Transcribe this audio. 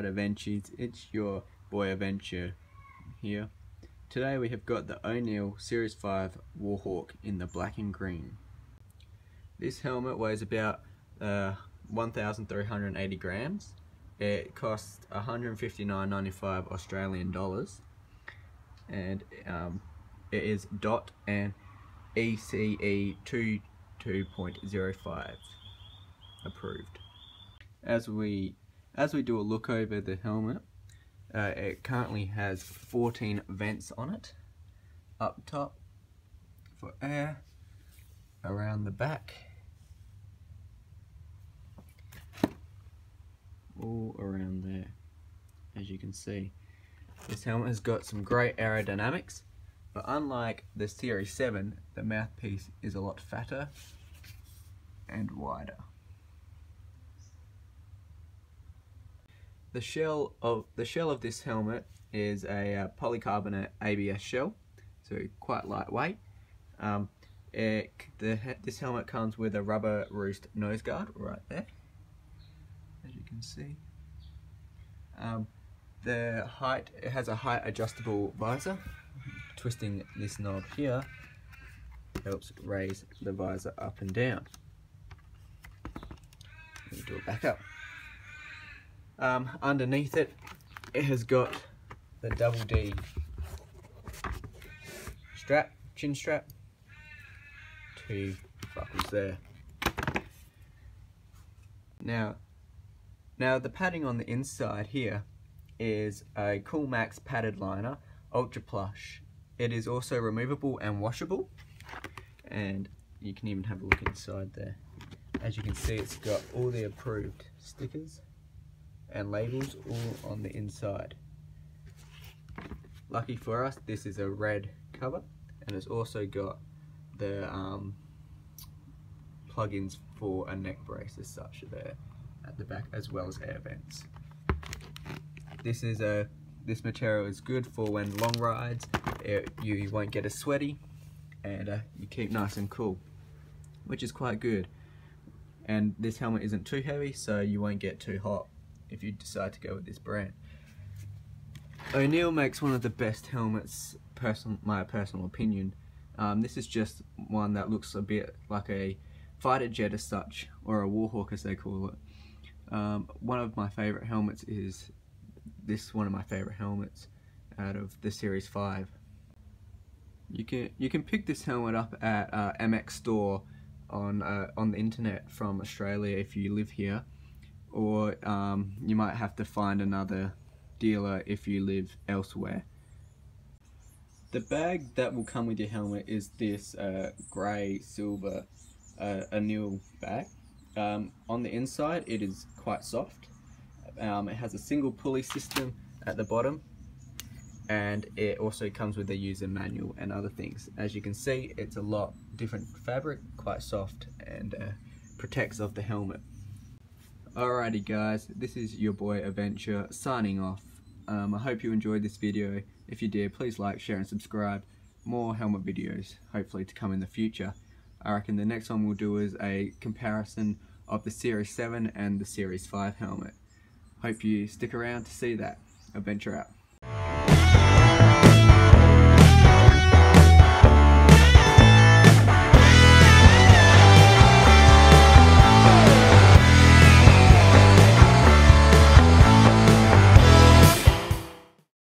Alright it's your boy Adventure here. Today we have got the O'Neal Series 5 Warhawk in the black and green. This helmet weighs about uh, 1,380 grams. It costs 159.95 Australian dollars and um, it is DOT and ECE 22.05 approved. As we as we do a look over the helmet, uh, it currently has 14 vents on it. Up top for air, around the back, all around there, as you can see. This helmet has got some great aerodynamics, but unlike the Series 7, the mouthpiece is a lot fatter and wider. The shell of the shell of this helmet is a uh, polycarbonate ABS shell, so quite lightweight. Um, it, the, this helmet comes with a rubber roost nose guard right there, as you can see. Um, the height it has a height adjustable visor. Twisting this knob here helps raise the visor up and down. Do it back up. Um, underneath it, it has got the double D strap, chin strap, two buckles there. Now, now the padding on the inside here is a Coolmax padded liner, Ultra Plush. It is also removable and washable, and you can even have a look inside there. As you can see, it's got all the approved stickers and labels all on the inside. Lucky for us, this is a red cover and it's also got the um, plugins for a neck brace as such there at the back as well as air vents. This is a this material is good for when long rides, it, you won't get as sweaty and uh, you keep nice and cool, which is quite good. And this helmet isn't too heavy so you won't get too hot if you decide to go with this brand. O'Neal makes one of the best helmets, person, my personal opinion. Um, this is just one that looks a bit like a fighter jet as such, or a warhawk as they call it. Um, one of my favourite helmets is this one of my favourite helmets out of the Series 5. You can you can pick this helmet up at uh, MX Store on uh, on the internet from Australia if you live here or um, you might have to find another dealer if you live elsewhere. The bag that will come with your helmet is this uh, grey silver uh, O'Neal bag. Um, on the inside it is quite soft. Um, it has a single pulley system at the bottom and it also comes with a user manual and other things. As you can see it's a lot different fabric, quite soft and uh, protects of the helmet. Alrighty guys, this is your boy Adventure signing off. Um, I hope you enjoyed this video. If you did, please like, share and subscribe. More helmet videos, hopefully to come in the future. I reckon the next one we'll do is a comparison of the Series 7 and the Series 5 helmet. Hope you stick around to see that. Adventure out.